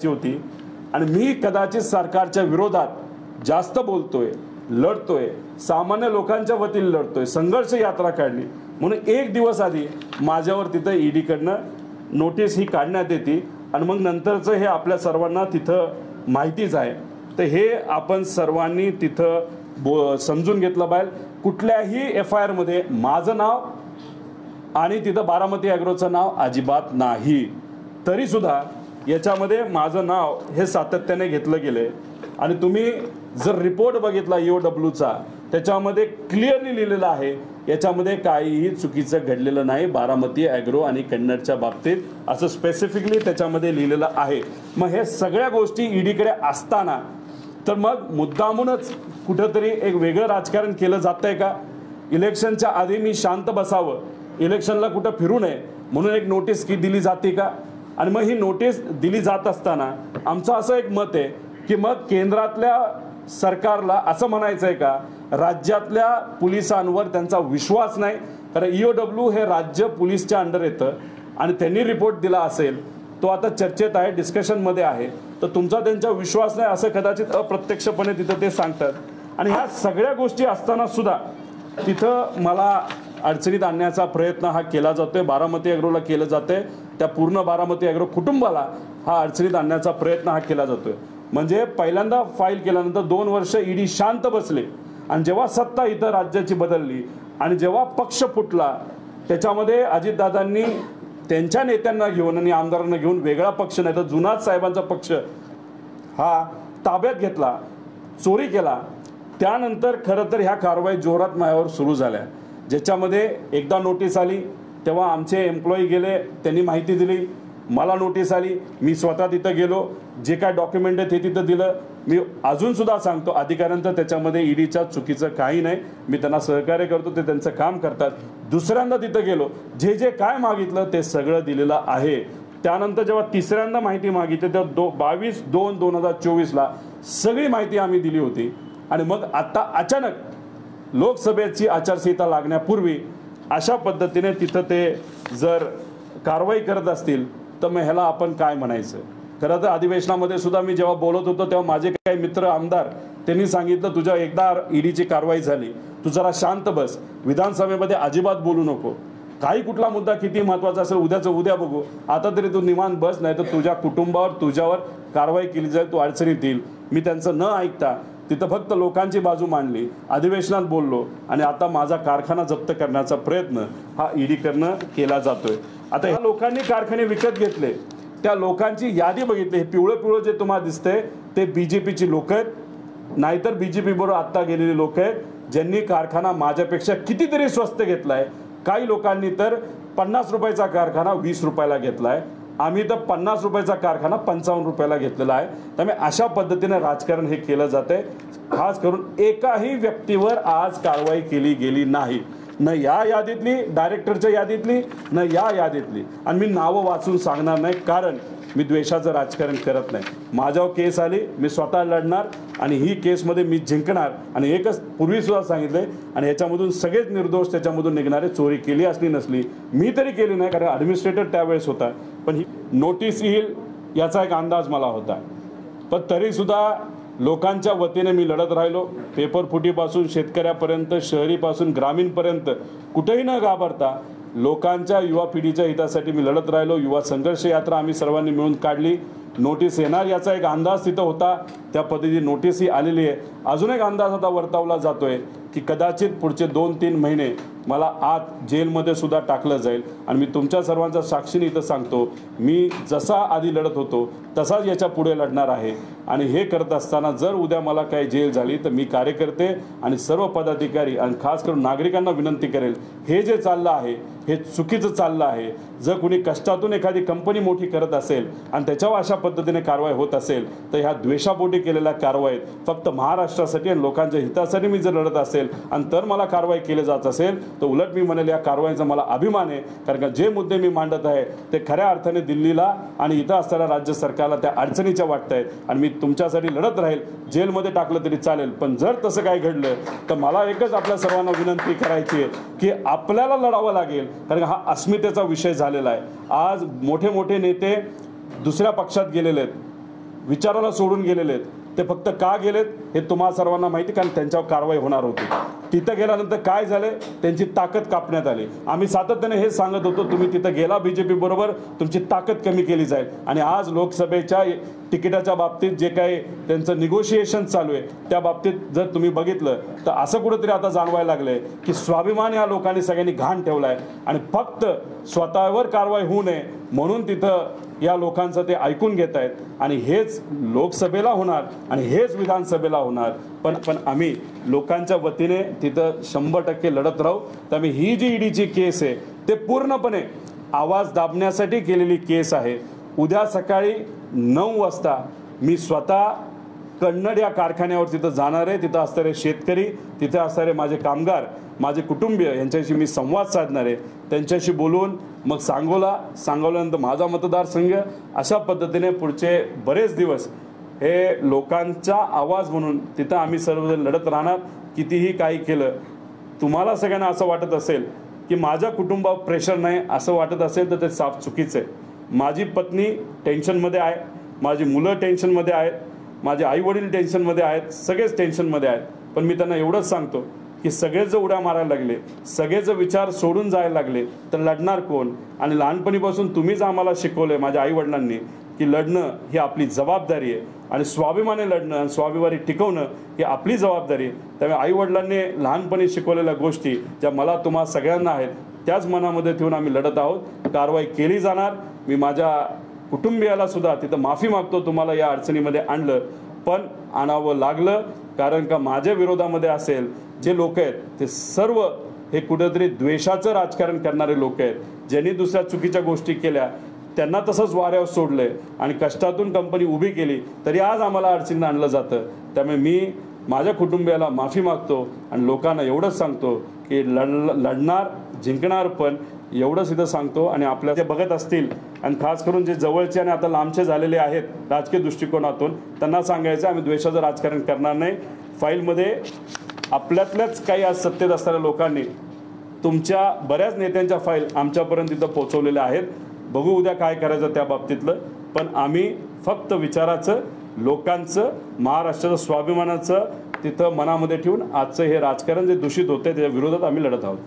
ची होती. आणि मी कदाचित सरकारच्या विरोधात जास्त बोलतोय लढतोय सामान्य लोकांच्या वतीने लढतोय संघर्ष यात्रा काढली. म्हणून एक दिवस आधी माझ्यावर तिथं ईडीकडनं नोटीस ही काढण्यात येते आणि मग नंतरचं हे आपल्या सर्वांना तिथं माहितीच आहे. तर हे आपण सर्वांनी तिथं बो समजून घेतलं पाहिजे. कुठल्याही एफ आय आरमध्ये माझं नाव आणि तिथं बारामती ॲग्रोचं नाव अजिबात नाही. तरी सुद्धा याच्यामध्ये माझं नाव हे सातत्याने घेतलं गेलं आणि तुम्ही जर रिपोर्ट बघितला यू डब्ल्यूचा त्याच्यामध्ये क्लिअरली लिहिलेलं आहे याच्यामध्ये काहीही चुकीचं घडलेलं नाही बारामती ॲग्रो आणि कन्नडच्या बाबतीत असं स्पेसिफिकली त्याच्यामध्ये लिहिलेलं आहे. मग हे सगळ्या गोष्टी ईडीकडे असताना तर मग मुद्दामूनच कुठंतरी एक वेगळं राजकारण केलं जात आहे का? इलेक्शनच्या आधी मी शांत बसावं. इलेक्शनला कुठं फिरू नये म्हणून एक नोटीस की दिली जाते का? आणि मग ही नोटीस दिली जात असताना आमचं असं एक मत आहे की मग केंद्रातल्या सरकारला असं म्हणायचं आहे का राज्यातल्या पोलिसांवर त्यांचा विश्वास नाही. कारण ई ओ डब्ल्यू हे राज्य पोलीसच्या अंडर येतं आणि त्यांनी रिपोर्ट दिला असेल तो आता चर्चेत आहे डिस्कशनमध्ये आहे. तर तुमचा त्यांचा विश्वास नाही असं कदाचित अप्रत्यक्षपणे तिथं ते सांगतात. आणि ह्या सगळ्या गोष्टी असताना सुद्धा तिथं मला अडचणीत आणण्याचा प्रयत्न हा केला जातोय. बारामती अॅग्रोला केलं जातंय. त्या पूर्ण बारामती अॅग्रो कुटुंबाला हा अडचणीत आणण्याचा प्रयत्न हा केला जातोय. म्हणजे पहिल्यांदा फाईल केल्यानंतर दोन वर्ष ईडी शांत बसले. आणि जेव्हा सत्ता इथं राज्याची बदलली आणि जेव्हा पक्ष फुटला त्याच्यामध्ये अजितदादांनी त्यांच्या नेत्यांना घेऊन आणि आमदारांना घेऊन वेगळा पक्ष नाही तर जुनाच साहेबांचा पक्ष हा ताब्यात घेतला चोरी केला. त्यानंतर खरं तर ह्या कारवाई जोरात मायावर सुरू झाल्या. ज्याच्यामध्ये एकदा नोटीस आली तेव्हा आमचे एम्प्लॉई गेले त्यांनी माहिती दिली. मला नोटीस आली मी स्वतः तिथं गेलो. जे काय डॉक्युमेंट आहे ते तिथं दिलं. मी अजूनसुद्धा सांगतो अधिकाऱ्यांचं त्याच्यामध्ये ईडीच्या चुकीचं काही नाही. मी त्यांना सहकार्य करतो ते त्यांचं काम करतात. दुसऱ्यांदा तिथं गेलो जे जे काय मागितलं ते सगळं दिलेलं आहे. त्यानंतर जेव्हा तिसऱ्यांदा माहिती मागितली तेव्हा दो बावीस दोन दोन हजार चोवीसला सगळी माहिती आम्ही दिली होती. आणि मग आत्ता अचानक लोकसभेची आचारसंहिता लागण्यापूर्वी अशा पद्धतीने तिथं ते जर कारवाई करत असतील तर मग ह्याला आपण काय म्हणायचं? खरं तर अधिवेशनामध्ये सुद्धा मी जेव्हा बोलत होतो तेव्हा माझे काही मित्र आमदार त्यांनी सांगितलं तुझ्या एकदा ईडीची कारवाई झाली. तू जरा शांत बस. विधानसभेमध्ये अजिबात बोलू नको. काही कुठला मुद्दा किती महत्त्वाचा असेल उद्याचं उद्या बघू. आता तरी तू निवांत बस नाही तर तुझ्या कुटुंबावर तुझ्यावर कारवाई केली जाईल तू अडचणीत येईल. मी त्यांचं न ऐकता तिथं फक्त लोकांची बाजू मांडली अधिवेशनात बोललो आणि आता माझा कारखाना जप्त करण्याचा प्रयत्न हा ईडीकडनं केला जातोय. आता ह्या लोकांनी कारखाने विकत घेतले. त्या लोकांची यादी बघितली. हे पिवळं पिवळं जे तुम्हाला दिसतंय ते बी जे पीची लोक आहेत. नाहीतर बीजेपी बरोबर आत्ता गेलेली लोक आहेत ज्यांनी कारखाना माझ्यापेक्षा कितीतरी स्वस्त घेतलाय. काही लोकांनी तर पन्नास रुपयाचा कारखाना वीस रुपयाला घेतलाय. आम्ही तर पन्नास रुपयाचा कारखाना पंचावन्न रुपयाला घेतलेला आहे. त्यामुळे अशा पद्धतीने राजकारण हे केलं जाते खास करून एकाही व्यक्तीवर आज कारवाई केली गेली नाही. न या यादीतली डायरेक्टरच्या यादीतली न या यादीतली. आणि मी नावं वाचून सांगणार नाही कारण मी द्वेषाचं राजकारण करत नाही. माझ्यावर केस आली मी स्वतः लढणार आणि ही केसमध्ये मी जिंकणार. आणि एकच पूर्वीसुद्धा सांगितलं आणि याच्यामधून सगळेच निर्दोष त्याच्यामधून निघणारे चोरी केली असली नसली मी तरी केली नाही कारण ॲडमिनिस्ट्रेटर त्यावेळेस होता. पण ही नोटीस येईल याचा एक अंदाज मला होता. पण तरीसुद्धा लोकांच्या वतीने मी लढत राहिलो. पेपर फुटीपासून शेतकऱ्यापर्यंत शहरीपासून ग्रामीणपर्यंत कुठेही न घाबरता लोकांच्या युवा पिढीच्या हितासाठी मी लढत राहिलो. युवा संघर्ष यात्रा आम्ही सर्वांनी मिळून काढली. नोटीस येणार याचा एक अंदाज तिथं होता. त्या पद्धतीने नोटीस ही आलेली आहे. अजून एक अंदाज आता वर्तवला जातोय की कदाचित पुढचे दोन तीन महिने मला आत जेलमध्ये सुद्धा टाकलं जाईल. आणि मी तुमच्या सर्वांचा साक्षीने इथं सांगतो मी जसा आधी लढत होतो तसाच याच्यापुढे लढणार आहे. आणि हे करत असताना जर उद्या मला काही जेल झाली तर मी कार्यकर्ते आणि सर्व पदाधिकारी आणि खास करून नागरिकांना विनंती करेल हे जे चाललं आहे हे चुकीचं चाललं आहे. जर कुणी कष्टातून एखादी कंपनी मोठी करत असेल आणि त्याच्यावर अशा पद्धतीने कारवाई होत असेल तर ह्या द्वेषापोटी केलेल्या कारवाईत फक्त महाराष्ट्रासाठी आणि लोकांच्या हितासाठी मी जर लढत असेल आणि तर मला कारवाई केली जात असेल तर उलट मी म्हणेल या कारवाईचा मला अभिमान आहे. कारण का जे मुद्दे मी मांडत आहे ते खऱ्या अर्थाने दिल्लीला आणि इथं असताना राज्य सरकारला त्या अडचणीच्या वाटत आहेत आणि मी तुमच्यासाठी लढत राहील जेलमध्ये टाकलं तरी चालेल. पण जर तसं काय घडलं तर मला एकच आपल्या सर्वांना विनंती करायची आहे की आपल्याला लढावं लागेल. कारण हा अस्मितेचा विषय झालेला आहे. आज मोठे मोठे नेते दुसऱ्या पक्षात गेलेले आहेत. विचाराला सोडून गेलेले आहेत. ते फक्त का गेलेत हे तुम्हा सर्वांना माहिती कारण त्यांच्यावर कारवाई होणार होती. तिथं गेल्यानंतर काय झाले? त्यांची ताकद कापण्यात आली. आम्ही सातत्याने हे सांगत होतो तुम्ही तिथं गेला बी जे बरोबर तुमची ताकद कमी केली जाईल. आणि आज लोकसभेच्या तिकिटाच्या बाबतीत जे काही त्यांचं निगोशिएशन चालू आहे त्या बाबतीत जर तुम्ही बघितलं तर असं कुठंतरी आता जाणवायला आहे की स्वाभिमान या लोकांनी सगळ्यांनी घाण ठेवला आहे आणि फक्त स्वतःवर कारवाई होऊ नये म्हणून तिथं या लोकांचं ते ऐकून घेत आहेत. आणि हेच लोकसभेला होणार आणि हेच विधानसभेला होणार. पण पण आम्ही लोकांच्या वतीने तिथं शंभर टक्के लढत राहू. त्यामुळे ही जी ईडीची केस आहे ते पूर्णपणे आवाज दाबण्यासाठी केलेली केस आहे. उद्या सकाळी नऊ वाजता मी स्वतः कन्नड या कारखान्यावर तिथं जाणार आहे. तिथं असणारे शेतकरी तिथे असणारे माझे कामगार माझे कुटुंबीय यांच्याशी मी संवाद साधणार आहे. त्यांच्याशी बोलून मग सांगोला सांगोल्यानंतर माझा मतदारसंघ अशा पद्धतीने पुढचे बरेच दिवस हे लोकांचा आवाज म्हणून तिथं आम्ही सर्वजण लढत राहणार. कितीही काही केलं तुम्हाला सगळ्यांना असं वाटत असेल की माझ्या कुटुंबावर प्रेशर नाही असं वाटत असेल तर ते साफ चुकीचं आहे. माझी पत्नी टेन्शनमध्ये आहे माझी मुलं टेन्शनमध्ये आहेत. माझे आईवडील टेन्शनमध्ये आहेत सगळेच टेन्शनमध्ये आहेत. पण मी त्यांना एवढंच सांगतो की सगळेच जर उड्या मारायला लागले सगळेच विचार सोडून जायला लागले तर लढणार कोण? आणि लहानपणीपासून तुम्हीच आम्हाला शिकवलं आहे माझ्या आईवडिलांनी की लढणं ही आपली जबाबदारी आहे. आणि स्वाभिमाने लढणं आणि स्वाभिमानी टिकवणं ही आपली जबाबदारी आहे. त्यामुळे आईवडिलांनी लहानपणी शिकवलेल्या गोष्टी ज्या मला तुम्हा सगळ्यांना आहेत त्याच मनामध्ये ठेवून आम्ही लढत आहोत. कारवाई केली जाणार. मी माझ्या कुटुंबियाला सुद्धा तिथं माफी मागतो तुम्हाला या अडचणीमध्ये आणलं. पण आणावं लागलं कारण का माझ्या विरोधामध्ये असेल जे लोक आहेत ते सर्व हे कुठेतरी द्वेषाचं राजकारण करणारे लोक आहेत. ज्यांनी दुसऱ्या चुकीच्या गोष्टी केल्या त्यांना तसंच वाऱ्यावर सोडलंय आणि कष्टातून कंपनी उभी केली तरी आज आम्हाला अडचणीनं आणलं जातं. त्यामुळे मी माझ्या कुटुंबियाला माफी मागतो आणि लोकांना एवढंच सांगतो की लढ लढणार जिंकणार पण एवढंच इथं सांगतो आणि आपल्या जे बघत असतील आणि खास करून जे जवळचे आणि आता लांबचे झालेले आहेत राजकीय दृष्टिकोनातून त्यांना सांगायचं आम्ही द्वेषाचं राजकारण करणार नाही. फाईलमध्ये आपल्यातल्याच काही आज सत्तेत असणाऱ्या लोकांनी तुमच्या बऱ्याच नेत्यांच्या फाईल आमच्यापर्यंत तिथं पोहोचवलेल्या आहेत. बघू उद्या काय करायचं त्या बाबतीतलं. पण आम्ही फक्त विचाराचं लोकांचं महाराष्ट्राचं स्वाभिमानाचं तिथं मनामध्ये ठेवून आजचं हे राजकारण जे दूषित होतं त्याच्या विरोधात आम्ही लढत आहोत.